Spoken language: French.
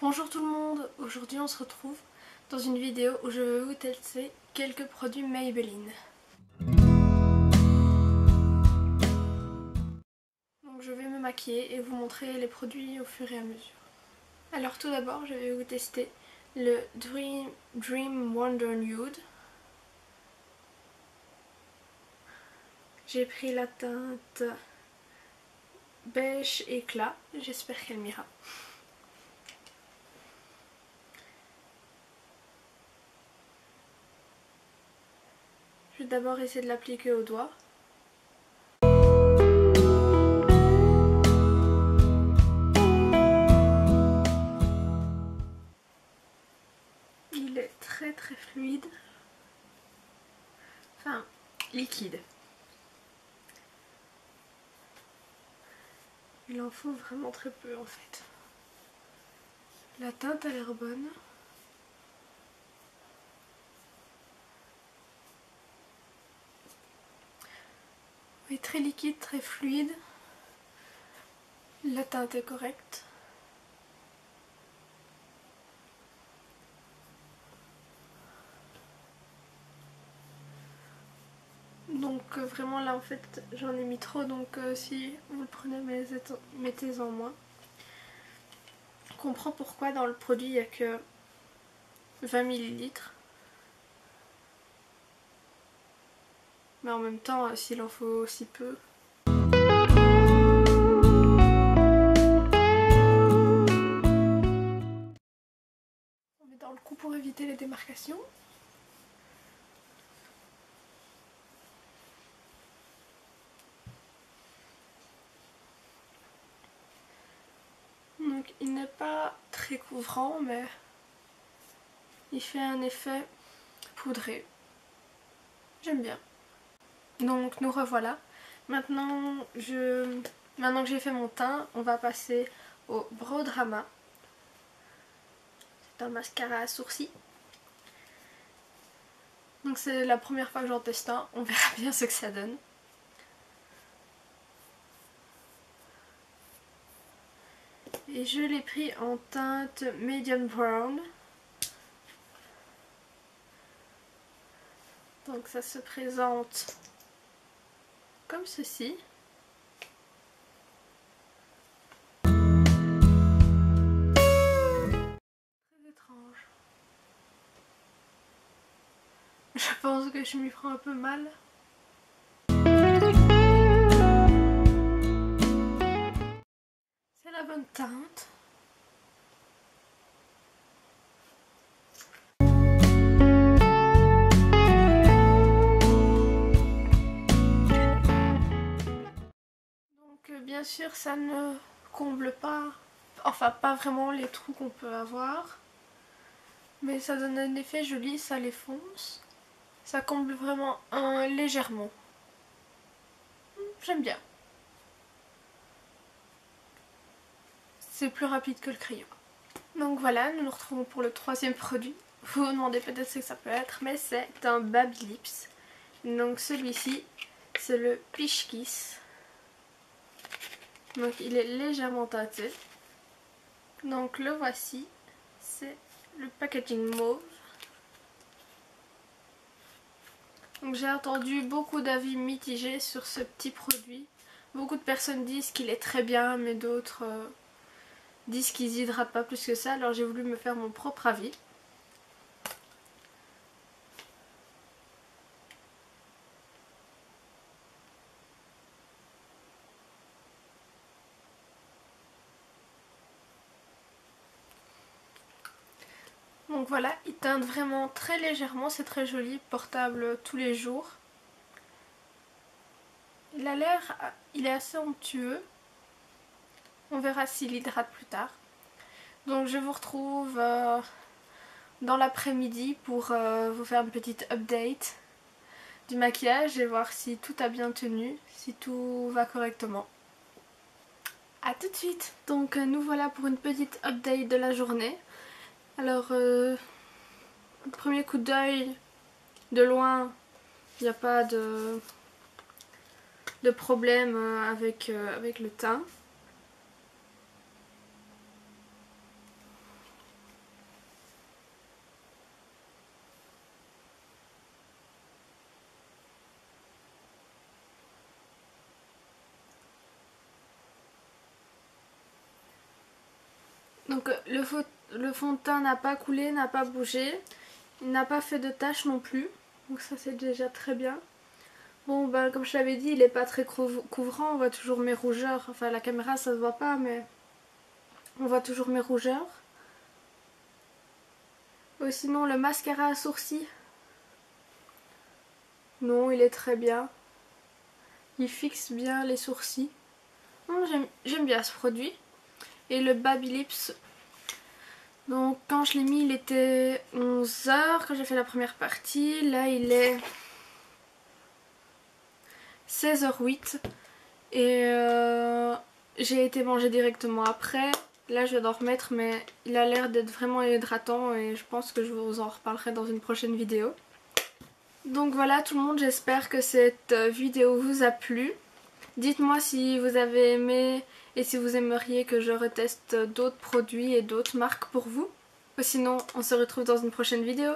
Bonjour tout le monde, aujourd'hui on se retrouve dans une vidéo où je vais vous tester quelques produits Maybelline. Donc je vais me maquiller et vous montrer les produits au fur et à mesure. Alors tout d'abord je vais vous tester le Dream, Dream Wonder Nude. J'ai pris la teinte beige éclat, j'espère qu'elle m'ira. Je vais d'abord essayer de l'appliquer au doigt. Il est très très fluide. Enfin, liquide. Il en faut vraiment très peu en fait. La teinte a l'air bonne. Très liquide, très fluide. La teinte est correcte. Donc euh, vraiment là en fait j'en ai mis trop donc euh, si vous le prenez mettez en moins. On comprend pourquoi dans le produit il n'y a que 20 ml. Mais en même temps, euh, s'il en faut aussi peu. On met dans le cou pour éviter les démarcations. Donc il n'est pas très couvrant mais il fait un effet poudré. J'aime bien. Donc nous revoilà. Maintenant, je... Maintenant que j'ai fait mon teint, on va passer au Brow Drama. C'est un mascara à sourcils. Donc c'est la première fois que j'en teste un, on verra bien ce que ça donne. Et je l'ai pris en teinte medium brown. Donc ça se présente comme ceci. Très étrange. Je pense que je m'y prends un peu mal. C'est la bonne teinte. Bien sûr ça ne comble pas, enfin pas vraiment les trous qu'on peut avoir. Mais ça donne un effet joli, ça les fonce. Ça comble vraiment légèrement. J'aime bien. C'est plus rapide que le crayon. Donc voilà, nous nous retrouvons pour le troisième produit. Vous vous demandez peut-être ce que ça peut être, mais c'est un Baby Lips. Donc celui-ci, c'est le Peach Kiss. Donc il est légèrement teinté. Donc le voici. C'est le packaging mauve. Donc j'ai entendu beaucoup d'avis mitigés sur ce petit produit. Beaucoup de personnes disent qu'il est très bien mais d'autres euh, disent qu'ils hydratent pas plus que ça. Alors j'ai voulu me faire mon propre avis. Voilà, il teinte vraiment très légèrement, c'est très joli, portable tous les jours. Il a l'air, il est assez onctueux. On verra s'il hydrate plus tard. Donc je vous retrouve euh, dans l'après-midi pour euh, vous faire une petite update du maquillage et voir si tout a bien tenu, si tout va correctement. A tout de suite Donc euh, nous voilà pour une petite update de la journée. Alors, euh, premier coup d'œil, de loin, il n'y a pas de, problème euh, avec, euh, avec le teint. Donc le, fond de teint n'a pas coulé, n'a pas bougé. Il n'a pas fait de taches non plus. Donc ça c'est déjà très bien. Bon bah comme je l'avais dit il n'est pas très couvrant. On voit toujours mes rougeurs. Enfin la caméra ça se voit pas mais on voit toujours mes rougeurs. Ou sinon le mascara à sourcils. Non il est très bien. Il fixe bien les sourcils. J'aime bien ce produit. Et le Baby Lips donc quand je l'ai mis il était 11h quand j'ai fait la première partie. Là il est 16h08 et euh, j'ai été manger directement après. Là je vais en remettre mais il a l'air d'être vraiment hydratant et je pense que je vous en reparlerai dans une prochaine vidéo. Donc voilà tout le monde, j'espère que cette vidéo vous a plu. Dites-moi si vous avez aimé et si vous aimeriez que je reteste d'autres produits et d'autres marques pour vous. Sinon, on se retrouve dans une prochaine vidéo.